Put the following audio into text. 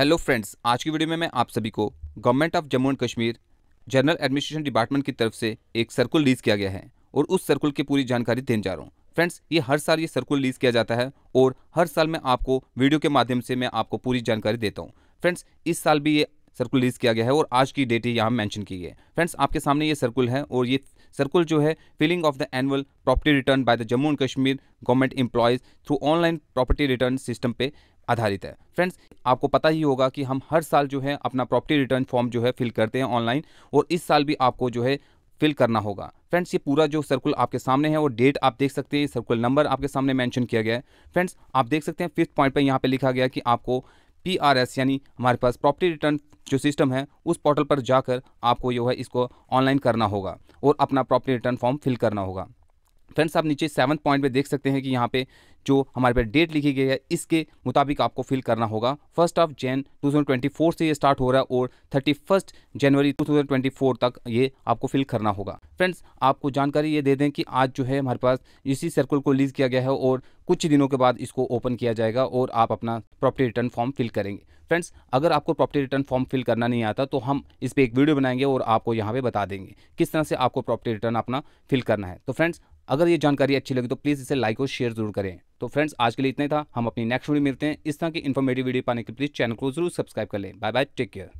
Hello friends आज की video में मैं आप सभी को government of Jammu and Kashmir general administration department की तरफ़ से एक सर्कुल रिलीज़ किया गया है और उस सर्कुल की पूरी जानकारी देने जा रहा हूँ। फ्रेंड्स ये हर साल ये सर्कुल रिलीज़ किया जाता है और हर साल मैं आपको वीडियो के माध्यम से मैं आपको पूरी जानकारी देता हूँ। फ्रेंड्स इस साल भी ये सर्कुल रिलीज़ किया गया है और आज की डेट ही यहाँ मैंशन की है। फ्रेंड्स आपके सामने ये सर्कुल है और ये सर्कुल जो है filling of the annual property return by the Jammu and Kashmir government employees through online property return system पे आधारित है। फ्रेंड्स आपको पता ही होगा कि हम हर साल जो है अपना प्रॉपर्टी रिटर्न फॉर्म जो है फिल करते हैं ऑनलाइन और इस साल भी आपको जो है फिल करना होगा। फ्रेंड्स ये पूरा जो सर्कुल आपके सामने है और डेट आप देख सकते हैं सर्कुल नंबर आपके सामने मेंशन किया गया है। फ्रेंड्स आप देख सकते हैं फिफ्थ पॉइंट पर यहाँ पे लिखा गया कि आपको पीआरएस यानी हमारे पास प्रॉपर्टी रिटर्न जो सिस्टम है, उस पोर्टल पर जाकर आपको जो है इसको ऑनलाइन करना होगा और अपना प्रॉपर्टी रिटर्न फॉर्म फिल करना होगा। फ्रेंड्स, आप नीचे सेवन्थ पॉइंट में देख सकते हैं कि यहाँ पे जो हमारे पे डेट लिखी गई है, इसके मुताबिक आपको फिल करना होगा। फ़र्स्ट ऑफ़ जैन 2024 से ये स्टार्ट हो रहा है और थर्टी फ़र्स्ट जनवरी 2024 तक ये आपको फिल करना होगा। फ्रेंड्स आपको जानकारी ये दे दें कि आज जो है हमारे पास इसी सर्कुल को रिलीज़ किया गया है और कुछ दिनों के बाद इसको ओपन किया जाएगा और आप अपना प्रॉपर्टी रिटर्न फॉर्म फिल करेंगे। फ्रेंड्स अगर आपको प्रॉपर्टी रिटर्न फॉर्म फिल करना नहीं आता तो हम इस पर एक वीडियो बनाएँगे और आपको यहाँ पे बता देंगे किस तरह से आपको प्रॉपर्टी रिटर्न अपना फिल करना है। तो फ्रेंड्स अगर ये जानकारी अच्छी लगी तो प्लीज़ इसे लाइक और शेयर ज़रूर करें। तो फ्रेंड्स आज के लिए इतना ही था। हम अपनी नेक्स्ट वीडियो मिलते हैं। इस तरह की इन्फॉर्मेटिव वीडियो पाने के लिए प्लीज़ चैनल को ज़रूर सब्सक्राइब कर लें। Bye bye take care